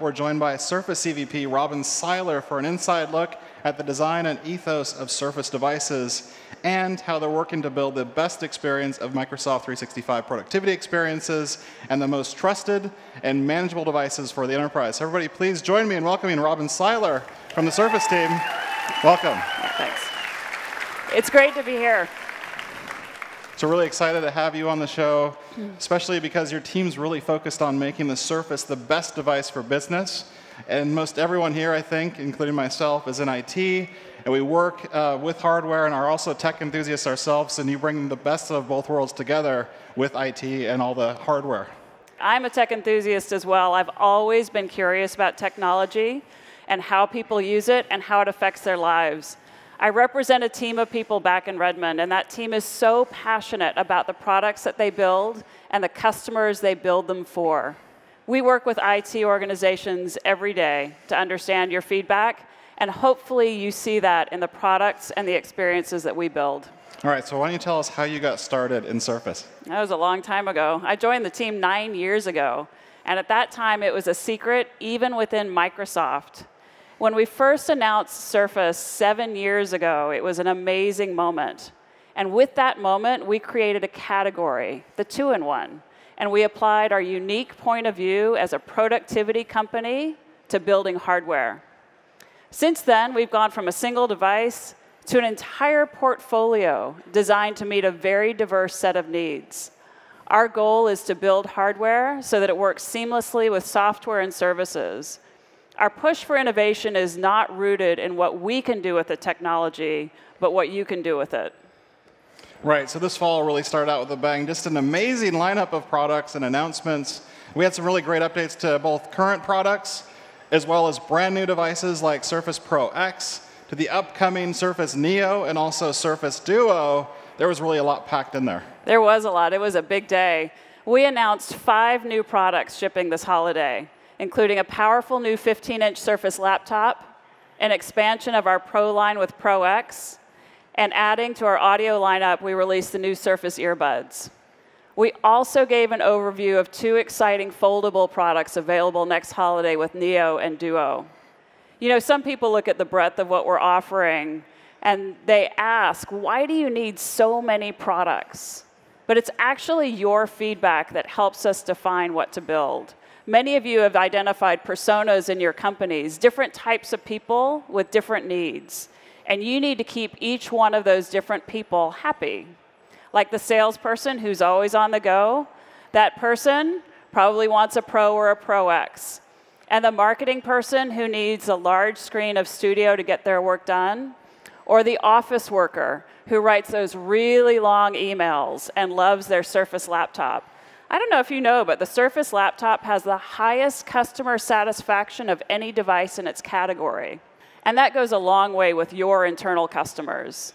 we're joined by Surface CVP Robin Seiler for an inside look at the design and ethos of Surface devices and how they're working to build the best experience of Microsoft 365 productivity experiences and the most trusted and manageable devices for the enterprise. Everybody, please join me in welcoming Robin Seiler from the Surface team. Welcome. Thanks. It's great to be here. So really excited to have you on the show, especially because your team's really focused on making the Surface the best device for business. And most everyone here, I think, including myself, is in IT, and we work uh, with hardware and are also tech enthusiasts ourselves, and you bring the best of both worlds together with IT and all the hardware. I'm a tech enthusiast as well. I've always been curious about technology and how people use it and how it affects their lives. I represent a team of people back in Redmond, and that team is so passionate about the products that they build and the customers they build them for. We work with IT organizations every day to understand your feedback, and hopefully you see that in the products and the experiences that we build. All right, so why don't you tell us how you got started in Surface? That was a long time ago. I joined the team nine years ago, and at that time it was a secret even within Microsoft. When we first announced Surface seven years ago, it was an amazing moment. And with that moment, we created a category, the two in one. And we applied our unique point of view as a productivity company to building hardware. Since then, we've gone from a single device to an entire portfolio designed to meet a very diverse set of needs. Our goal is to build hardware so that it works seamlessly with software and services our push for innovation is not rooted in what we can do with the technology, but what you can do with it. Right, so this fall really started out with a bang. Just an amazing lineup of products and announcements. We had some really great updates to both current products as well as brand new devices like Surface Pro X, to the upcoming Surface Neo, and also Surface Duo. There was really a lot packed in there. There was a lot. It was a big day. We announced five new products shipping this holiday including a powerful new 15-inch Surface laptop, an expansion of our Pro line with Pro X, and adding to our audio lineup, we released the new Surface earbuds. We also gave an overview of two exciting foldable products available next holiday with Neo and Duo. You know, some people look at the breadth of what we're offering and they ask, why do you need so many products? But it's actually your feedback that helps us define what to build. Many of you have identified personas in your companies, different types of people with different needs. And you need to keep each one of those different people happy. Like the salesperson who's always on the go, that person probably wants a Pro or a Pro X. And the marketing person who needs a large screen of studio to get their work done, or the office worker who writes those really long emails and loves their Surface laptop. I don't know if you know, but the Surface laptop has the highest customer satisfaction of any device in its category. And that goes a long way with your internal customers.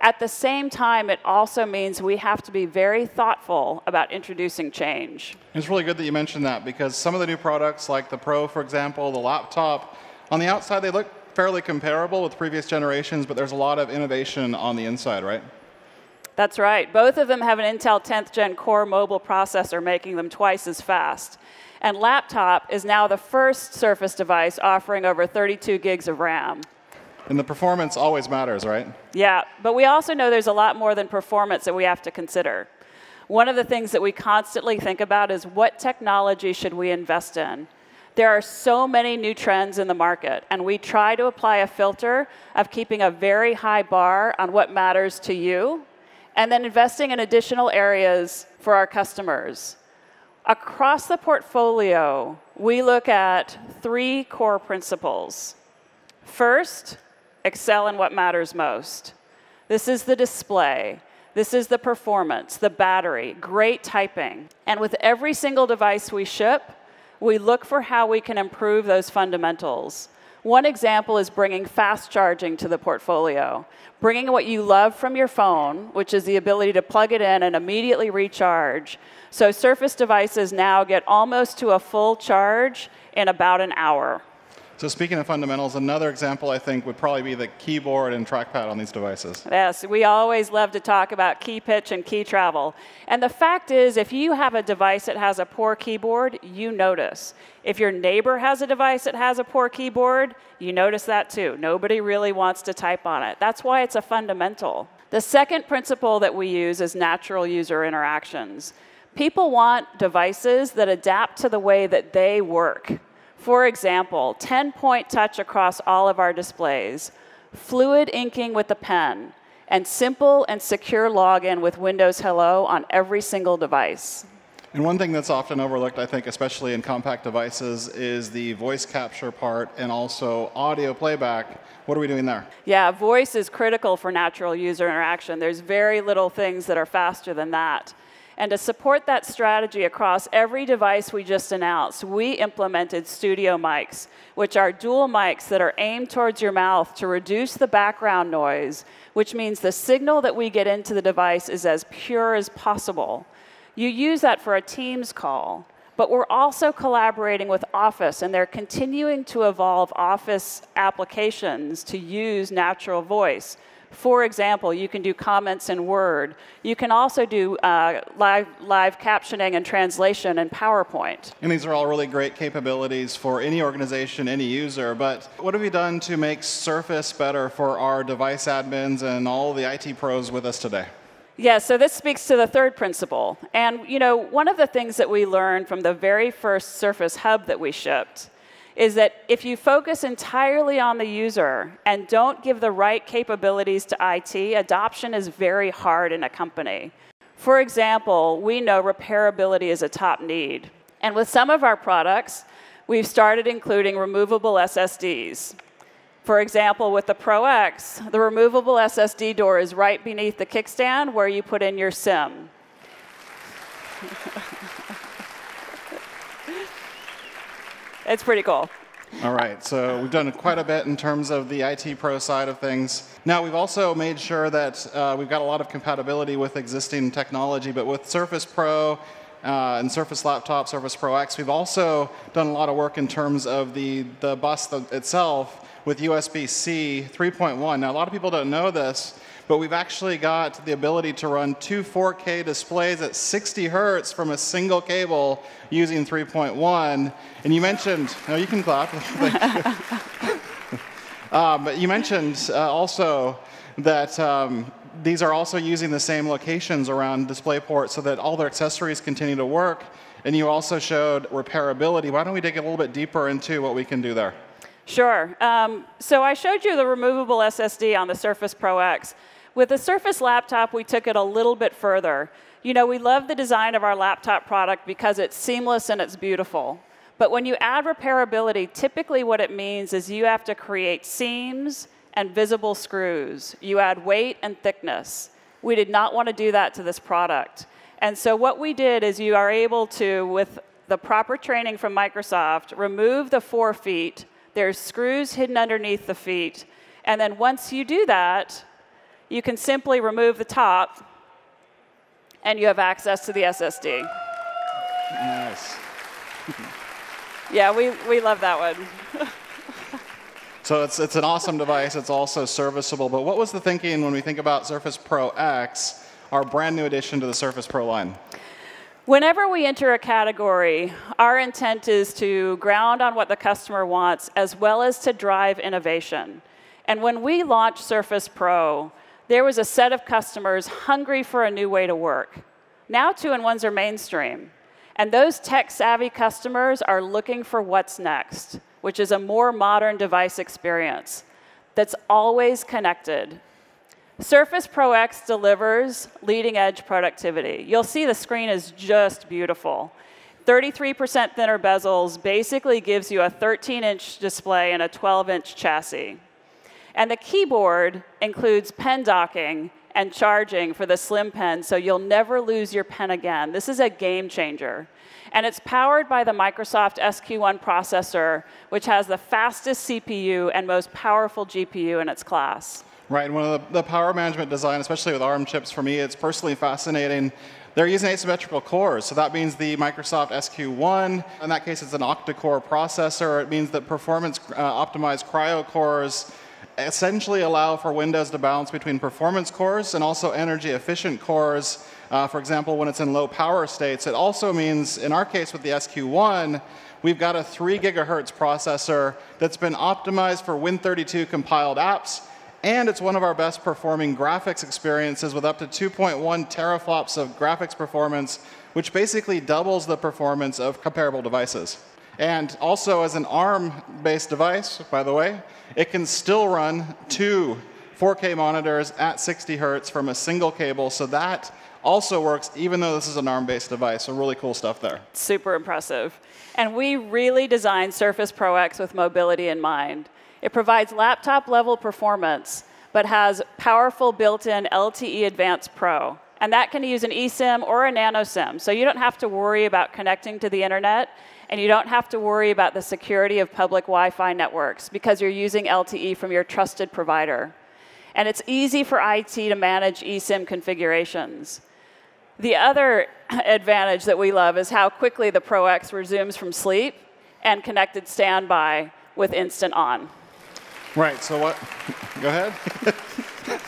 At the same time, it also means we have to be very thoughtful about introducing change. It's really good that you mentioned that because some of the new products, like the Pro, for example, the laptop, on the outside they look fairly comparable with previous generations, but there's a lot of innovation on the inside, right? That's right. Both of them have an Intel 10th gen Core mobile processor, making them twice as fast. And laptop is now the first Surface device offering over 32 gigs of RAM. And the performance always matters, right? Yeah, but we also know there's a lot more than performance that we have to consider. One of the things that we constantly think about is what technology should we invest in? There are so many new trends in the market, and we try to apply a filter of keeping a very high bar on what matters to you and then investing in additional areas for our customers. Across the portfolio, we look at three core principles. First, excel in what matters most. This is the display. This is the performance, the battery, great typing. And with every single device we ship, we look for how we can improve those fundamentals. One example is bringing fast charging to the portfolio. Bringing what you love from your phone, which is the ability to plug it in and immediately recharge. So Surface devices now get almost to a full charge in about an hour. So speaking of fundamentals, another example I think would probably be the keyboard and trackpad on these devices. Yes, we always love to talk about key pitch and key travel. And the fact is, if you have a device that has a poor keyboard, you notice. If your neighbor has a device that has a poor keyboard, you notice that too. Nobody really wants to type on it. That's why it's a fundamental. The second principle that we use is natural user interactions. People want devices that adapt to the way that they work. For example, 10-point touch across all of our displays, fluid inking with a pen, and simple and secure login with Windows Hello on every single device. And one thing that's often overlooked, I think, especially in compact devices, is the voice capture part and also audio playback. What are we doing there? Yeah, voice is critical for natural user interaction. There's very little things that are faster than that. And to support that strategy across every device we just announced, we implemented studio mics, which are dual mics that are aimed towards your mouth to reduce the background noise, which means the signal that we get into the device is as pure as possible. You use that for a Teams call, but we're also collaborating with Office, and they're continuing to evolve Office applications to use natural voice. For example, you can do comments in Word. You can also do uh, live, live captioning and translation in PowerPoint. And these are all really great capabilities for any organization, any user. But what have you done to make Surface better for our device admins and all the IT pros with us today? Yeah, so this speaks to the third principle. And you know, one of the things that we learned from the very first Surface Hub that we shipped is that if you focus entirely on the user and don't give the right capabilities to IT, adoption is very hard in a company. For example, we know repairability is a top need. And with some of our products, we've started including removable SSDs. For example, with the Pro X, the removable SSD door is right beneath the kickstand where you put in your SIM. It's pretty cool. All right, so we've done quite a bit in terms of the IT Pro side of things. Now, we've also made sure that uh, we've got a lot of compatibility with existing technology, but with Surface Pro uh, and Surface Laptop, Surface Pro X, we've also done a lot of work in terms of the, the bus itself with USB-C 3.1. Now, a lot of people don't know this, but we've actually got the ability to run two 4K displays at 60 hertz from a single cable using 3.1. And you mentioned, no, you can clap. um, but you mentioned uh, also that um, these are also using the same locations around DisplayPort so that all their accessories continue to work. And you also showed repairability. Why don't we dig a little bit deeper into what we can do there? Sure. Um, so I showed you the removable SSD on the Surface Pro X. With the Surface laptop, we took it a little bit further. You know, we love the design of our laptop product because it's seamless and it's beautiful. But when you add repairability, typically what it means is you have to create seams and visible screws. You add weight and thickness. We did not want to do that to this product. And so what we did is you are able to, with the proper training from Microsoft, remove the four feet. There's screws hidden underneath the feet. And then once you do that, you can simply remove the top and you have access to the SSD. Nice. yeah, we, we love that one. so it's, it's an awesome device. It's also serviceable. But what was the thinking when we think about Surface Pro X, our brand new addition to the Surface Pro line? Whenever we enter a category, our intent is to ground on what the customer wants as well as to drive innovation. And when we launched Surface Pro, there was a set of customers hungry for a new way to work. Now two-in-ones are mainstream. And those tech-savvy customers are looking for what's next, which is a more modern device experience that's always connected. Surface Pro X delivers leading-edge productivity. You'll see the screen is just beautiful. 33% thinner bezels basically gives you a 13-inch display and a 12-inch chassis. And the keyboard includes pen docking and charging for the slim pen, so you'll never lose your pen again. This is a game changer. And it's powered by the Microsoft SQ1 processor, which has the fastest CPU and most powerful GPU in its class. Right, and one of the, the power management design, especially with ARM chips, for me, it's personally fascinating. They're using asymmetrical cores, so that means the Microsoft SQ1. In that case, it's an octa-core processor. It means that performance uh, optimized Kryo cores essentially allow for Windows to balance between performance cores and also energy efficient cores. Uh, for example, when it's in low power states, it also means, in our case with the SQ1, we've got a 3 gigahertz processor that's been optimized for Win32 compiled apps and it's one of our best performing graphics experiences with up to 2.1 teraflops of graphics performance, which basically doubles the performance of comparable devices. And also as an ARM-based device, by the way, it can still run two 4K monitors at 60 hertz from a single cable, so that also works even though this is an ARM-based device. So really cool stuff there. Super impressive. And we really designed Surface Pro X with mobility in mind. It provides laptop level performance, but has powerful built in LTE Advanced Pro. And that can use an eSIM or a nano SIM. So you don't have to worry about connecting to the internet, and you don't have to worry about the security of public Wi Fi networks because you're using LTE from your trusted provider. And it's easy for IT to manage eSIM configurations. The other advantage that we love is how quickly the Pro X resumes from sleep and connected standby with instant on. Right, so what? Go ahead.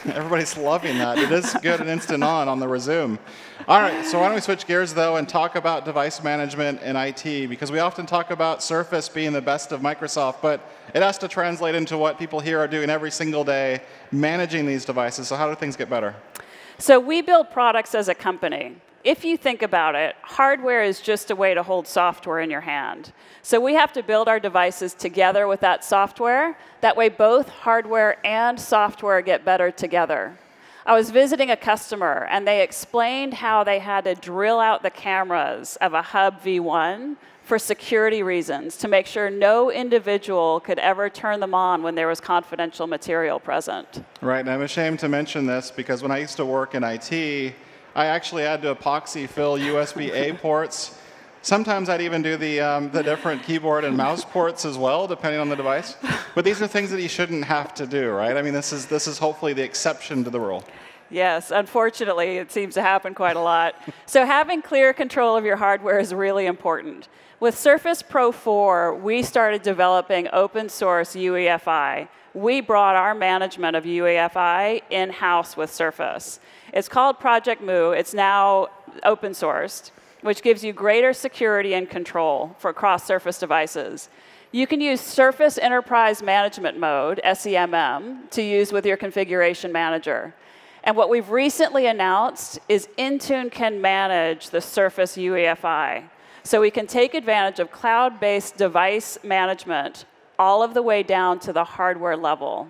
Everybody's loving that. It is good and instant on on the resume. All right, so why don't we switch gears though and talk about device management and IT because we often talk about Surface being the best of Microsoft, but it has to translate into what people here are doing every single day managing these devices. So how do things get better? So we build products as a company if you think about it, hardware is just a way to hold software in your hand. So we have to build our devices together with that software. That way, both hardware and software get better together. I was visiting a customer, and they explained how they had to drill out the cameras of a Hub V1 for security reasons to make sure no individual could ever turn them on when there was confidential material present. Right, and I'm ashamed to mention this because when I used to work in IT, I actually had to epoxy fill USB-A ports. Sometimes I'd even do the, um, the different keyboard and mouse ports as well, depending on the device. But these are things that you shouldn't have to do, right? I mean, this is, this is hopefully the exception to the rule. Yes, unfortunately, it seems to happen quite a lot. so having clear control of your hardware is really important. With Surface Pro 4, we started developing open source UEFI. We brought our management of UEFI in-house with Surface. It's called Project Mu. It's now open sourced, which gives you greater security and control for cross-surface devices. You can use Surface Enterprise Management Mode, SEMM, to use with your configuration manager. And what we've recently announced is Intune can manage the Surface UEFI. So we can take advantage of cloud-based device management all of the way down to the hardware level.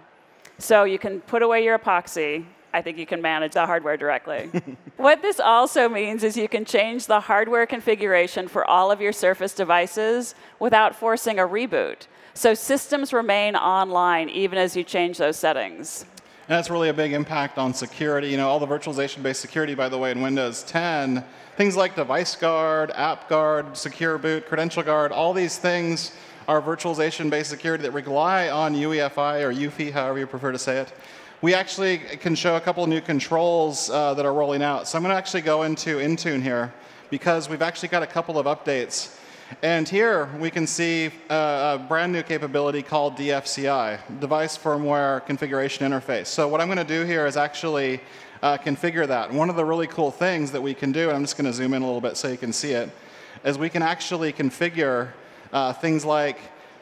So you can put away your epoxy, I think you can manage the hardware directly. what this also means is you can change the hardware configuration for all of your Surface devices without forcing a reboot. So systems remain online even as you change those settings. And that's really a big impact on security. You know, all the virtualization-based security, by the way, in Windows 10, things like Device Guard, App Guard, Secure Boot, Credential Guard, all these things are virtualization-based security that rely on UEFI or UFI, however you prefer to say it we actually can show a couple new controls uh, that are rolling out. So I'm going to actually go into Intune here because we've actually got a couple of updates. And here we can see uh, a brand new capability called DFCI, Device Firmware Configuration Interface. So what I'm going to do here is actually uh, configure that. One of the really cool things that we can do, and I'm just going to zoom in a little bit so you can see it, is we can actually configure uh, things like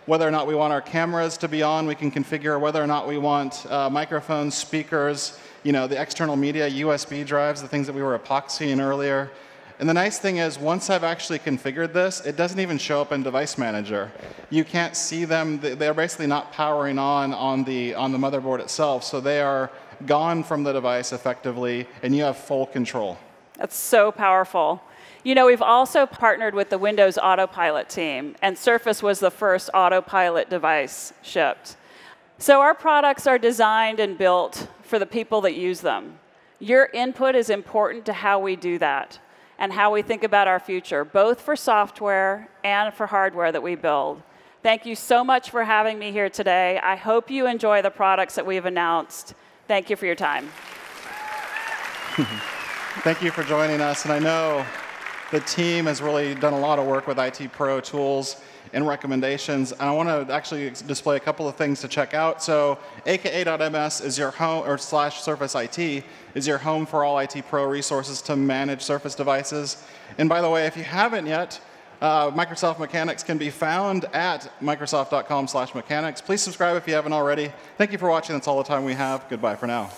whether or not we want our cameras to be on. We can configure whether or not we want uh, microphones, speakers, you know, the external media, USB drives, the things that we were epoxying earlier. And the nice thing is, once I've actually configured this, it doesn't even show up in Device Manager. You can't see them. They're basically not powering on on the, on the motherboard itself. So they are gone from the device effectively, and you have full control. That's so powerful. You know, we've also partnered with the Windows Autopilot team, and Surface was the first autopilot device shipped. So our products are designed and built for the people that use them. Your input is important to how we do that and how we think about our future, both for software and for hardware that we build. Thank you so much for having me here today. I hope you enjoy the products that we've announced. Thank you for your time. Thank you for joining us. And I know the team has really done a lot of work with IT Pro tools and recommendations. And I want to actually display a couple of things to check out. So aka.ms is your home, or slash Surface IT is your home for all IT Pro resources to manage Surface devices. And by the way, if you haven't yet, uh, Microsoft Mechanics can be found at microsoft.com slash mechanics. Please subscribe if you haven't already. Thank you for watching. That's all the time we have. Goodbye for now.